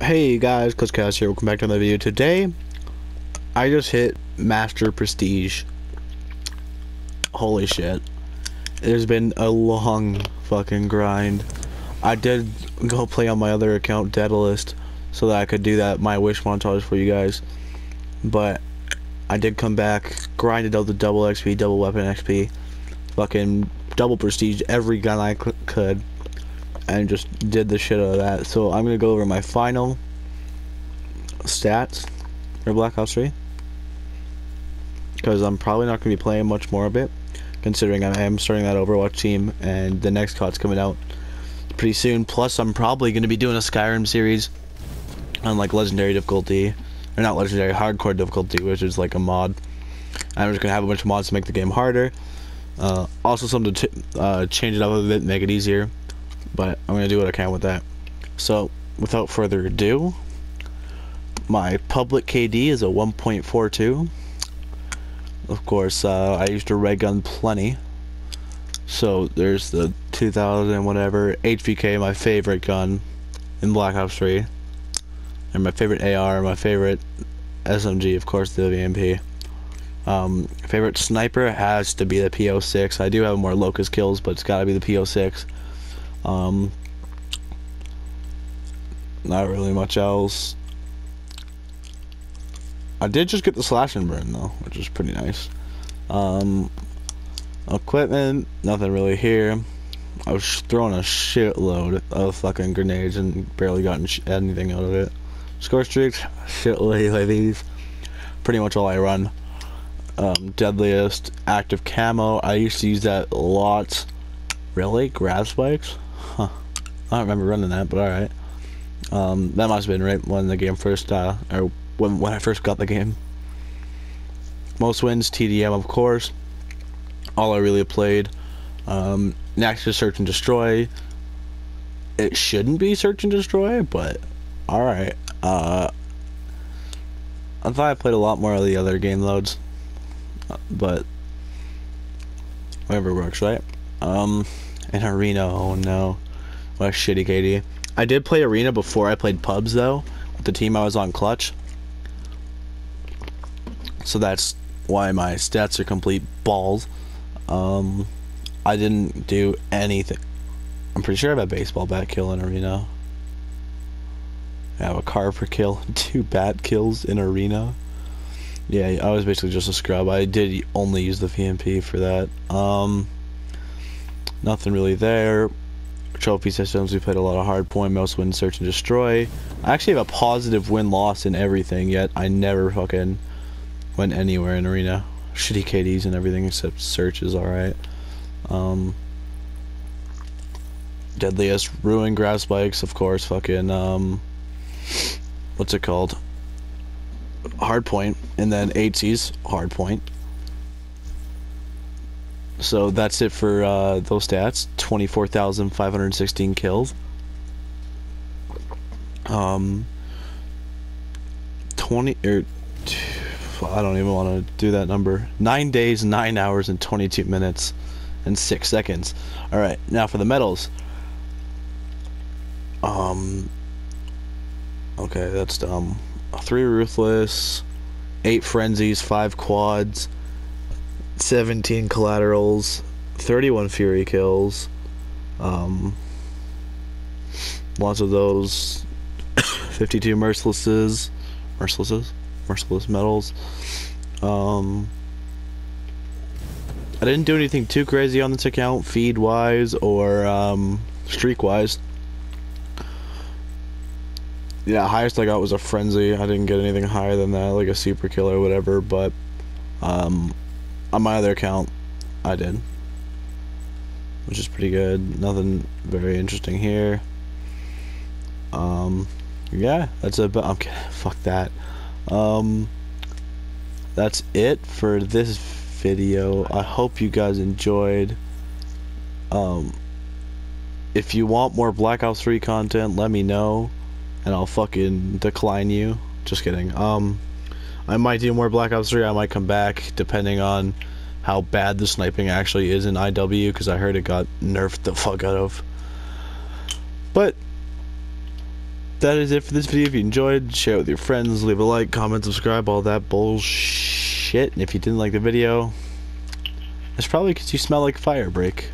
Hey guys, Cuz here, welcome back to another video. Today, I just hit Master Prestige. Holy shit. It has been a long fucking grind. I did go play on my other account, Daedalus, so that I could do that, my wish montage for you guys. But, I did come back, grinded out the double XP, double weapon XP, fucking double prestige, every gun I could and just did the shit out of that. So I'm gonna go over my final stats for Black Ops 3 because I'm probably not gonna be playing much more of it, considering I am starting that Overwatch team and the next COD's coming out pretty soon. Plus, I'm probably gonna be doing a Skyrim series on like legendary difficulty, or not legendary, hardcore difficulty, which is like a mod. I'm just gonna have a bunch of mods to make the game harder. Uh, also, something to uh, change it up a bit, make it easier but I'm gonna do what I can with that. So, without further ado, my public KD is a 1.42. Of course, uh, I used a red gun plenty. So there's the 2000 whatever HVK, my favorite gun in Black Ops 3, and my favorite AR, my favorite SMG, of course, the VMP. Um, favorite sniper has to be the P06. I do have more Locus kills, but it's got to be the P06. Um, not really much else. I did just get the slash and burn though, which is pretty nice. Um, equipment, nothing really here. I was throwing a shitload of fucking grenades and barely gotten anything out of it. Score streaks, shitload of these. Pretty much all I run. Um, deadliest, active camo. I used to use that a lot. Really? Grav Spikes? Huh. I don't remember running that, but alright. Um, that must have been right when the game first, uh, or when, when I first got the game. Most wins, TDM, of course. All I really played. Um, next is Search and Destroy. It shouldn't be Search and Destroy, but alright. Uh, I thought I played a lot more of the other game loads, but whatever works, right? Um, an arena, oh no. What a shitty KD. I did play arena before I played pubs though, with the team I was on Klutch. So that's why my stats are complete balls. Um, I didn't do anything. I'm pretty sure I have a baseball bat kill in arena. I have a car per kill, two bat kills in arena. Yeah, I was basically just a scrub. I did only use the VMP for that. Um, nothing really there. Trophy systems, we played a lot of hardpoint, most win, search, and destroy. I actually have a positive win-loss in everything, yet I never fucking went anywhere in arena. Shitty KDs and everything except search is alright. Um, deadliest ruin Grav Spikes, of course, fucking, um, what's it called? Hardpoint, and then 8Cs, hardpoint. So that's it for uh, those stats. 24,516 kills. Um, 20 or er, I don't even want to do that number. 9 days, 9 hours and 22 minutes and 6 seconds. All right. Now for the medals. Um Okay, that's dumb. 3 ruthless, 8 frenzies, 5 quads, 17 collaterals, 31 fury kills, um, lots of those, 52 mercilesses, mercilesses, merciless medals. Um, I didn't do anything too crazy on this account, feed wise or um, streak wise. Yeah, highest I got was a frenzy. I didn't get anything higher than that, like a super kill or whatever, but um, on my other account, I did. Which is pretty good. Nothing very interesting here. Um, yeah, that's a but. I'm kidding. Fuck that. Um, that's it for this video. I hope you guys enjoyed. Um, if you want more Black Ops 3 content, let me know, and I'll fucking decline you. Just kidding. Um. I might do more Black Ops 3. I might come back depending on how bad the sniping actually is in IW because I heard it got nerfed the fuck out of. But that is it for this video. If you enjoyed, share it with your friends, leave a like, comment, subscribe, all that bullshit. And if you didn't like the video, it's probably because you smell like Firebreak.